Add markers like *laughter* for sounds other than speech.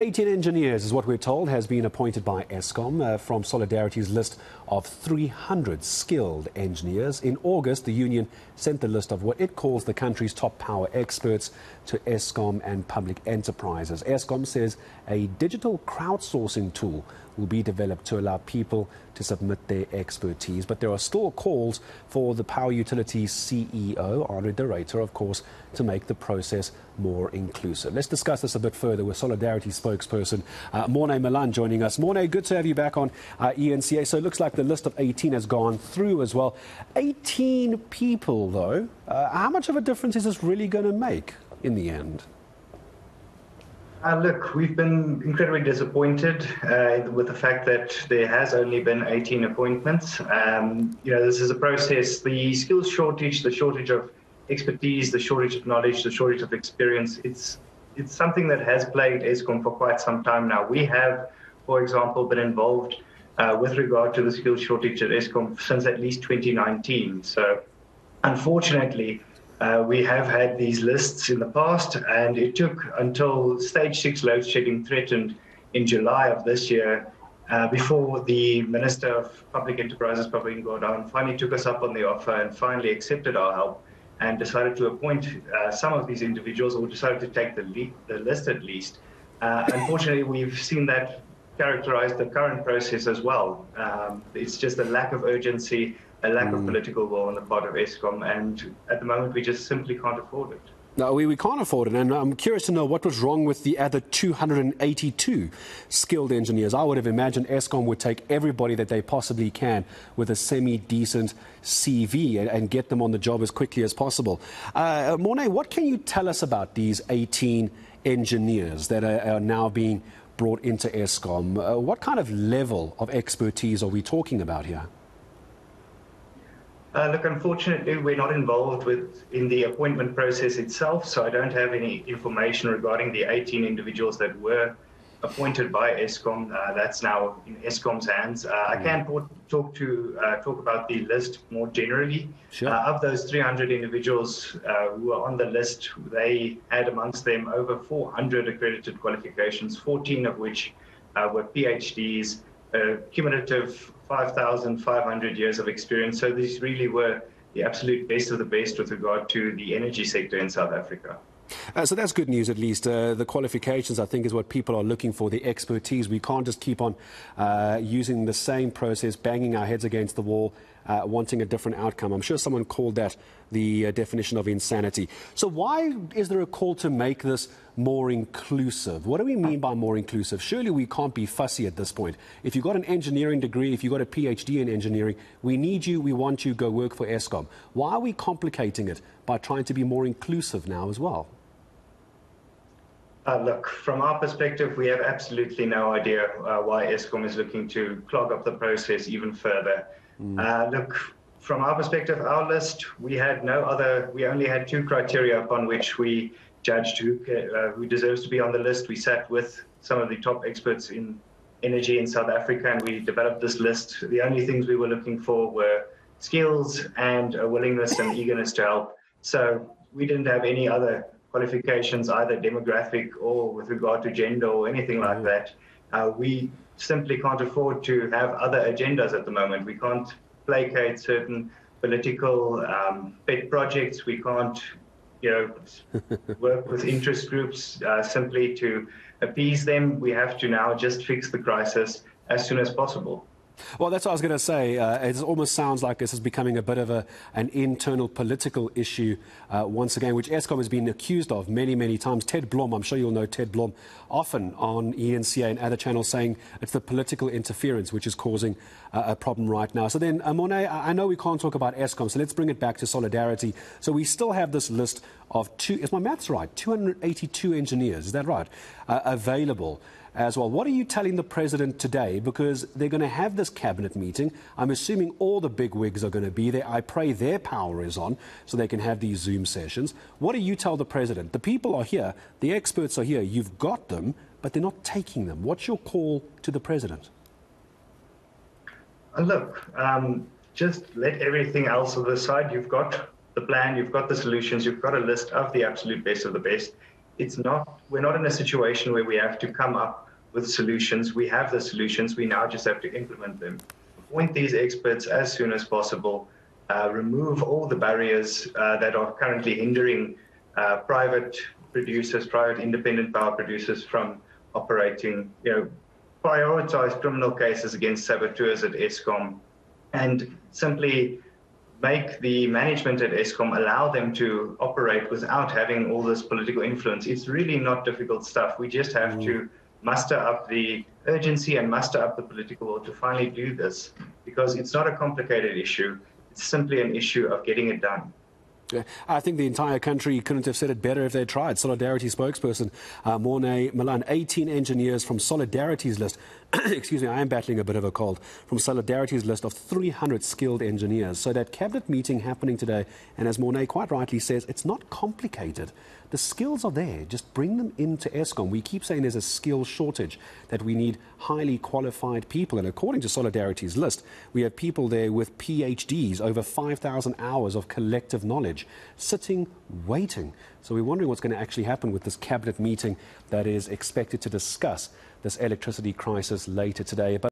18 engineers is what we're told has been appointed by Eskom uh, from Solidarity's list of 300 skilled engineers. In August, the union sent the list of what it calls the country's top power experts to Eskom and public enterprises. Eskom says a digital crowdsourcing tool will be developed to allow people to submit their expertise. But there are still calls for the power utilities CEO, Andre de Ruyter, of course, to make the process more inclusive. Let's discuss this a bit further with Solidarity spokesperson uh, Morné Malan joining us. Morné, good to have you back on uh, eNCA. So it looks like the list of 18 has gone through as well. 18 people, though. Uh, how much of a difference is this really going to make in the end? Uh, look, we've been incredibly disappointed uh, with the fact that there has only been 18 appointments. Um, you know, this is a process. The skills shortage, the shortage of expertise, the shortage of knowledge, the shortage of experience. It's it's something that has plagued Eskom for quite some time now. We have, for example, been involved uh, with regard to the skills shortage at Eskom since at least 2019. So, unfortunately, uh, we have had these lists in the past, and it took until stage six load shedding threatened in July of this year uh, before the Minister of Public Enterprises, Pravin Gordhan, finally took us up on the offer and finally accepted our help and decided to appoint uh, some of these individuals or decided to take the, the list at least. Uh, unfortunately, we've seen that characterize the current process as well. Um, it's just a lack of urgency a lack mm. of political will on the part of Eskom, and at the moment we just simply can't afford it. No, we, we can't afford it, and I'm curious to know what was wrong with the other 282 skilled engineers. I would have imagined Eskom would take everybody that they possibly can with a semi-decent CV and, and, get them on the job as quickly as possible. Uh, what can you tell us about these 18 engineers that are, are now being brought into Eskom? Uh, what kind of level of expertise are we talking about here? Uh, look, unfortunately, we're not involved with in the appointment process itself, so I don't have any information regarding the 18 individuals that were appointed by Eskom. Uh, that's now in Eskom's hands. Uh, I hmm. can talk to uh, talk about the list more generally. Sure. Uh, of those 300 individuals uh, who are on the list, they had amongst them over 400 accredited qualifications, 14 of which were PhDs a cumulative 5,500 years of experience. So these really were the absolute best of the best with regard to the energy sector in South Africa. Uh, so that's good news, at least. Uh, the qualifications, I think, is what people are looking for, the expertise. We can't just keep on uh, using the same process, banging our heads against the wall, uh, wanting a different outcome. I'm sure someone called that the uh, definition of insanity. So, why is there a call to make this more inclusive? What do we mean by more inclusive? Surely we can't be fussy at this point. If you've got an engineering degree, if you've got a PhD in engineering, we need you, we want you, go work for Eskom. Why are we complicating it by trying to be more inclusive now as well? Uh, look, from our perspective, we have absolutely no idea uh, why Eskom is looking to clog up the process even further. Mm. Uh, look, from our perspective, our list, we had no other, we only had two criteria upon which we judged who, uh, who deserves to be on the list. We sat with some of the top experts in energy in South Africa and we developed this list. The only things we were looking for were skills and a willingness and eagerness to help. So we didn't have any other qualifications, either demographic or with regard to gender or anything like that. Uh, we simply can't afford to have other agendas at the moment. We can't placate certain political um, pet projects. We can't, you know, *laughs* work with interest groups uh, simply to appease them. We have to now just fix the crisis as soon as possible. Well, that's what I was going to say. Uh, it almost sounds like this is becoming a bit of a, an internal political issue uh, once again, which Eskom has been accused of many, many times. Ted Blom, I'm sure you'll know Ted Blom, often on eNCA and other channels saying it's the political interference which is causing uh, a problem right now. So then, uh, Morné, I know we can't talk about Eskom, so let's bring it back to solidarity. So we still have this list of two, is my maths right? 282 engineers, is that right? Uh, available as well. What are you telling the president today? Because they're going to have this cabinet meeting. I'm assuming all the big wigs are going to be there. I pray their power is on so they can have these Zoom sessions. What do you tell the president? The people are here, the experts are here. You've got them, but they're not taking them. What's your call to the president? Uh, look, um, just let everything else on the side. You've got the plan, you've got the solutions, you've got a list of the absolute best of the best it's not, we're not in a situation where we have to come up with solutions. We have the solutions. We now just have to implement them. Appoint these experts as soon as possible. Uh, remove all the barriers uh, that are currently hindering uh, private producers, private independent power producers from operating, you know, prioritize criminal cases against saboteurs at Eskom and simply make the management at Eskom allow them to operate without having all this political influence. It's really not difficult stuff. We just have mm. to muster up the urgency and muster up the political will to finally do this because it's not a complicated issue. It's simply an issue of getting it done. I think the entire country couldn't have said it better if they tried. Solidarity spokesperson uh, Morné Malan, 18 engineers from Solidarity's list. *clears throat* excuse me, I am battling a bit of a cold. From Solidarity's list of 300 skilled engineers. So that cabinet meeting happening today, and as Mornay quite rightly says, it's not complicated. The skills are there. Just bring them into Eskom. We keep saying there's a skill shortage, that we need highly qualified people. And according to Solidarity's list, we have people there with PhDs, over 5,000 hours of collective knowledge, sitting, waiting. So we're wondering what's going to actually happen with this cabinet meeting that is expected to discuss this electricity crisis later today. But